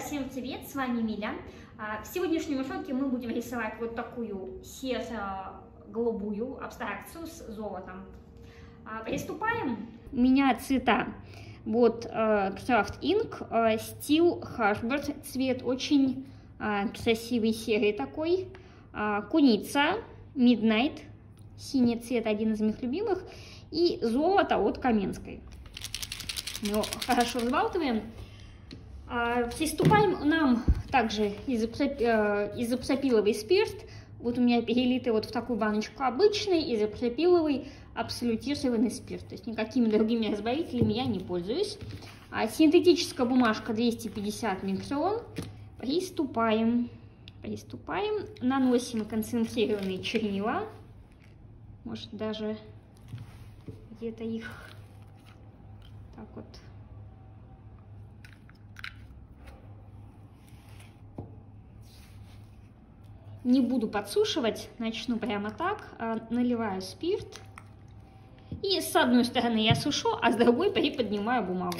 Всем привет, с вами Миля. А, в сегодняшнем уроке мы будем рисовать вот такую серо-голубую абстракцию с золотом. А, приступаем. У меня цвета вот Craft Ink, Steel Hashbird, цвет очень красивый серый такой, Куница, Midnight, синий цвет, один из моих любимых, и золото от Каменской. Ну, хорошо взбалтываем. А, приступаем нам также изопропиловый спирт. Вот у меня перелитый вот в такую баночку обычный изопропиловый абсолютированный спирт. То есть никакими другими разбавителями я не пользуюсь. А, синтетическая бумажка 250 микрон. Приступаем. Приступаем. Наносим концентрированные чернила. Может даже где-то их так вот Не буду подсушивать, начну прямо так. А, наливаю спирт. И с одной стороны я сушу, а с другой приподнимаю бумагу.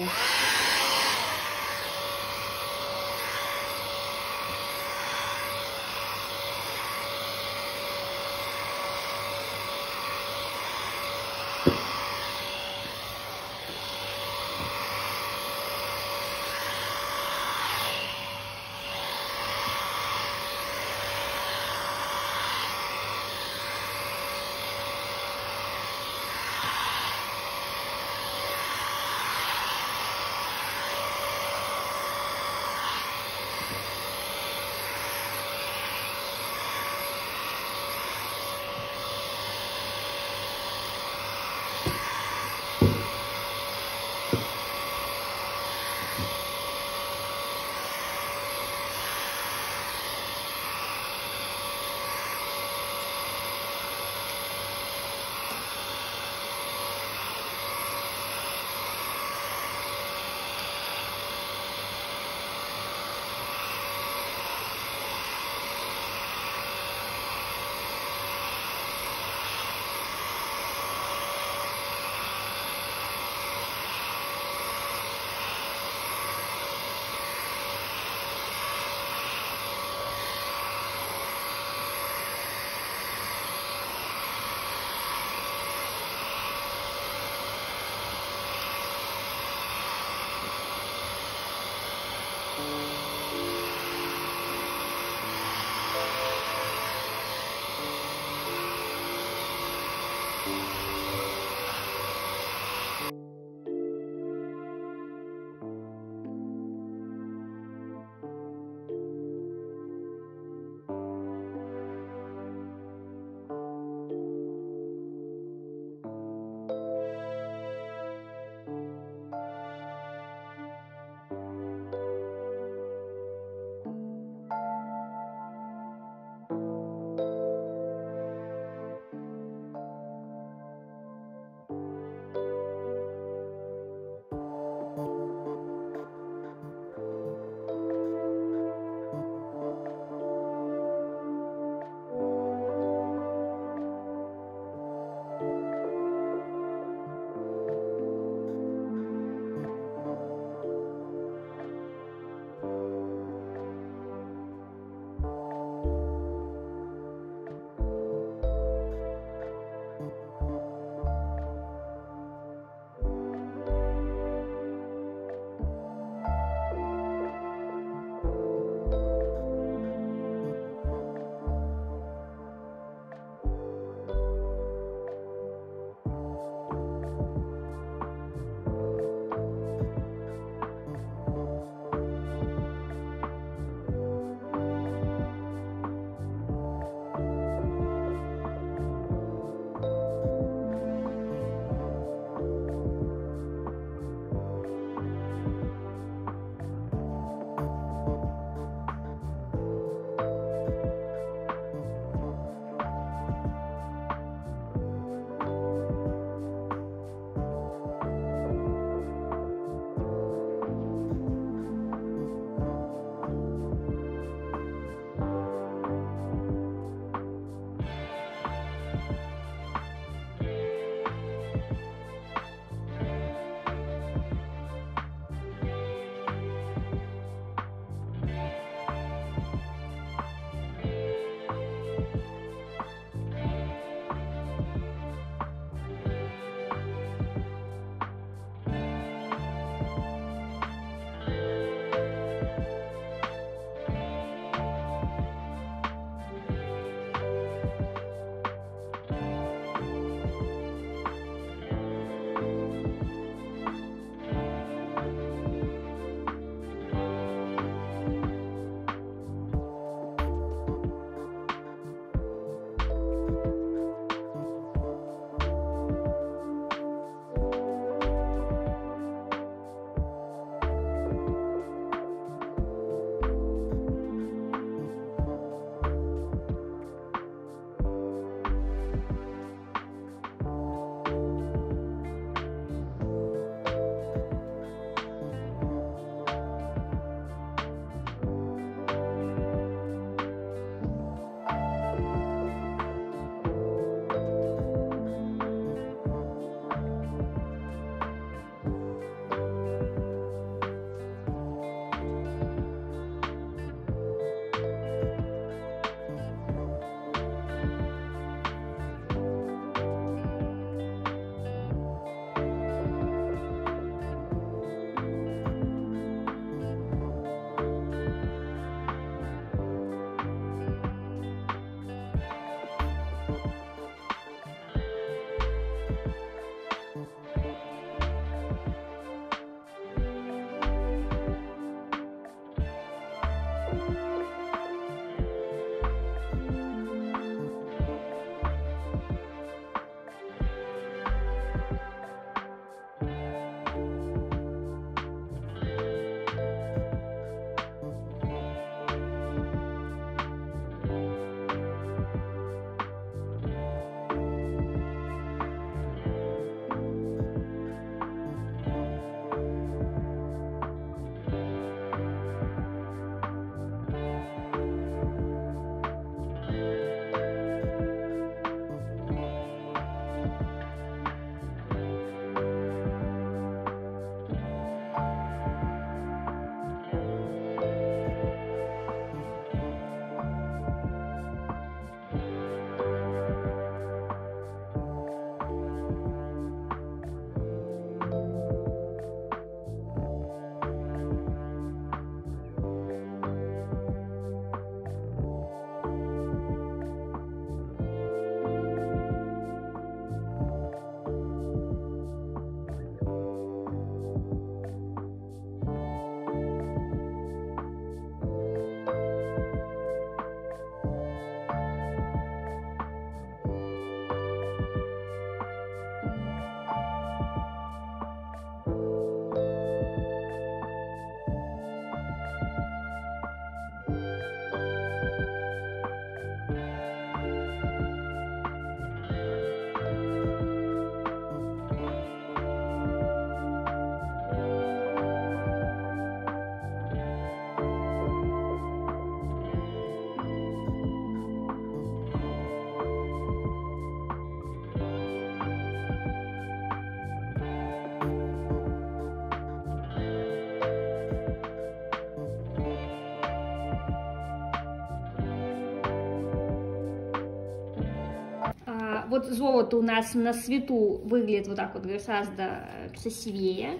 Вот золото у нас на свету выглядит вот так вот гораздо красивее.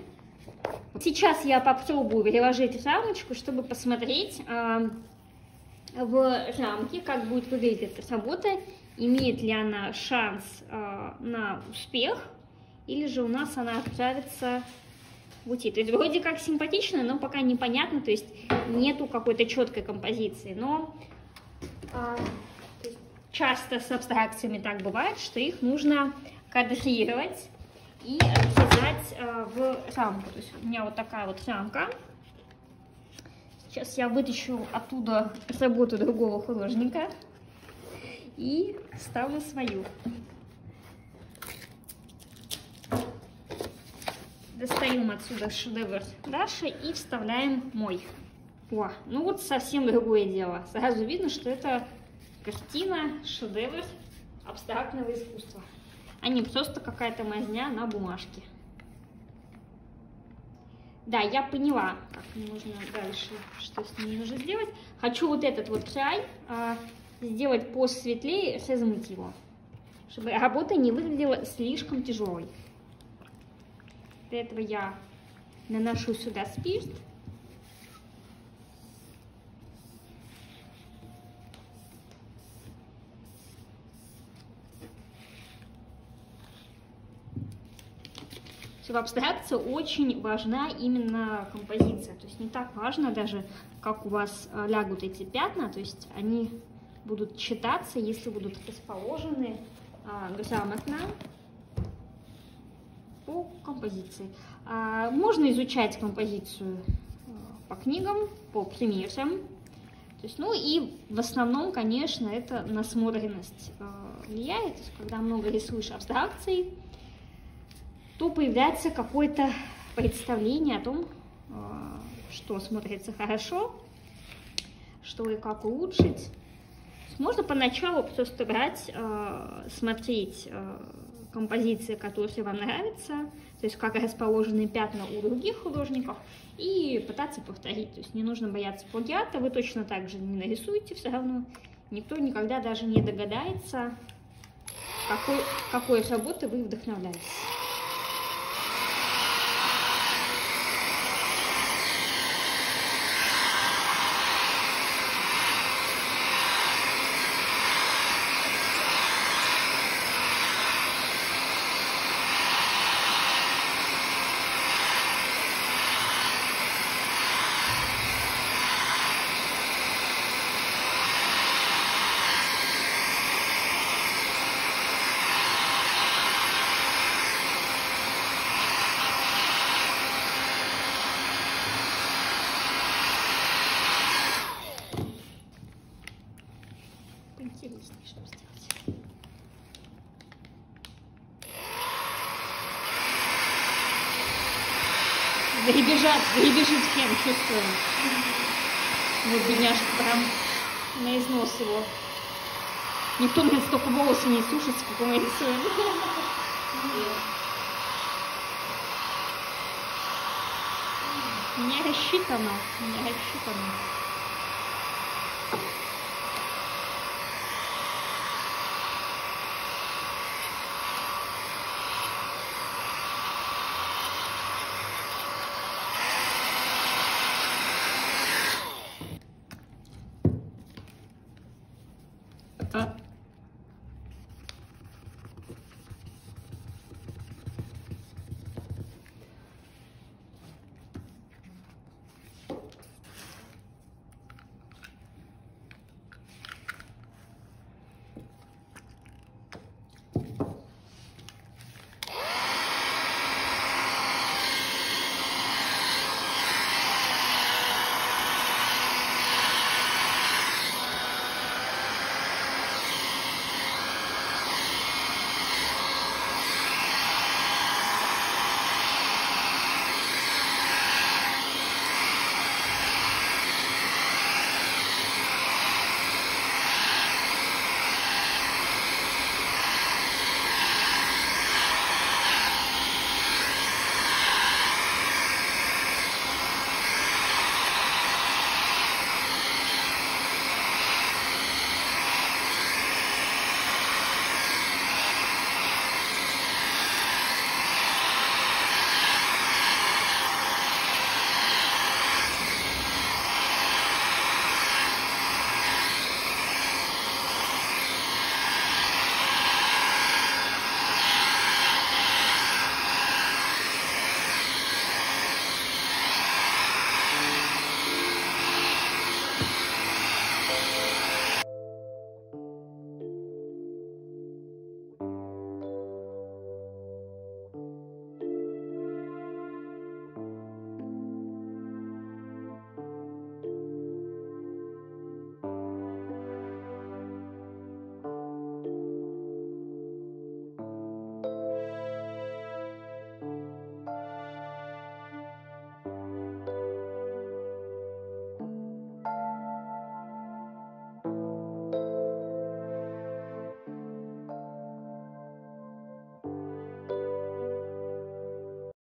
Сейчас я попробую приложить рамочку, чтобы посмотреть э, в рамке, как будет выглядеть эта работа, имеет ли она шанс э, на успех, или же у нас она отправится в ути. То есть вроде как симпатично, но пока непонятно, то есть нету какой-то четкой композиции. Но э, часто с абстракциями так бывает, что их нужно кадрировать и вязать э, в рамку. То есть у меня вот такая вот рамка. Сейчас я вытащу оттуда работу другого художника и ставлю свою. Достаем отсюда шедевр Даши и вставляем мой. О, ну вот совсем другое дело. Сразу видно, что это Картина, шедевр абстрактного искусства, а не просто какая-то мазня на бумажке. Да, я поняла, как нужно дальше, что с ней нужно сделать. Хочу вот этот вот край а, сделать посветлее, размыть его, чтобы работа не выглядела слишком тяжелой. Для этого я наношу сюда спирт. В абстракции очень важна именно композиция. То есть не так важно даже, как у вас э, лягут эти пятна, то есть они будут читаться, если будут расположены а, грамотно по композиции. А, можно изучать композицию э, по книгам, по примерам. То есть, ну и в основном, конечно, это насмотренность э, влияет. То есть, когда много рисуешь абстракций, то появляется какое-то представление о том, а, что смотрится хорошо, что и как улучшить. Можно поначалу просто брать, а, смотреть а, композиции, которые вам нравятся, то есть как расположены пятна у других художников, и пытаться повторить. То есть не нужно бояться плагиата, вы точно так же не нарисуете, все равно никто никогда даже не догадается, какой, какой работы вы вдохновляетесь. Дребезжат, дребезжит фен, чувствуем. Вот бедняжка прям на износ его. Никто, наверное, столько волосы не сушит, сколько мы рисуем. Не рассчитано, не рассчитано.